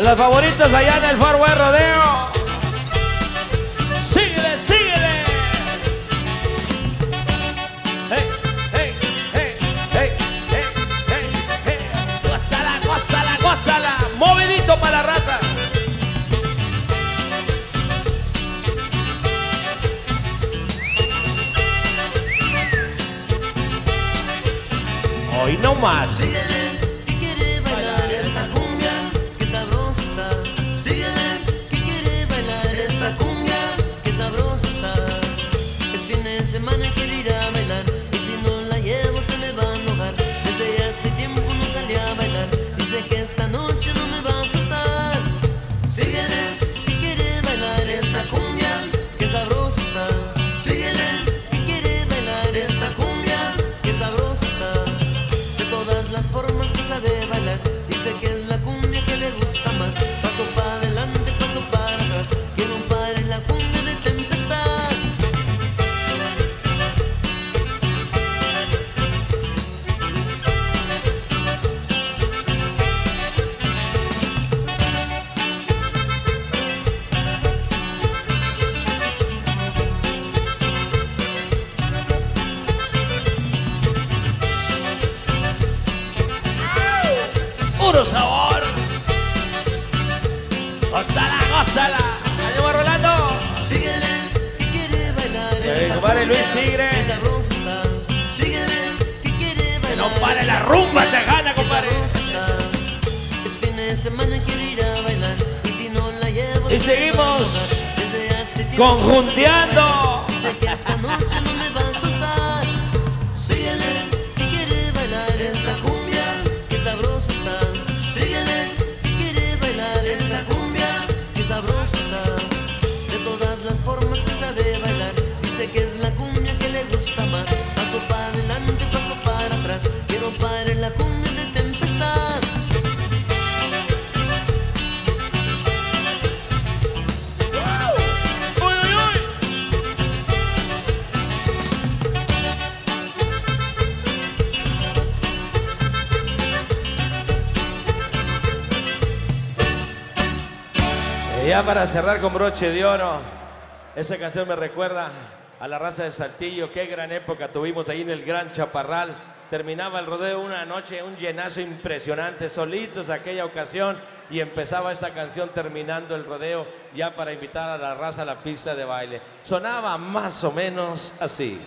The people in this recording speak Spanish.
De las favoritas allá en el Far West Rodeo. Síguele, síguele. Hey, hey, hey, hey, hey, hey, hey. Gózala, gózala, gózala. Movidito para la raza. Hoy no más. Sabor. Gózala, gózala. Rolando. Síguele, que quiere bailar Eh, compadre Luis Tigre. Que Síguele, quiere bailar no pare la rumba tejana, que compadre. sabrosa está. Es fin de semana y quiero ir a bailar Y si no la llevo Y se me va a seguimos conjunteando. Y ya para cerrar con broche de oro, esa canción me recuerda a la raza de Saltillo, qué gran época tuvimos ahí en el Gran Chaparral. Terminaba el rodeo una noche, un llenazo impresionante, solitos aquella ocasión, y empezaba esta canción terminando el rodeo ya para invitar a la raza a la pista de baile. Sonaba más o menos así.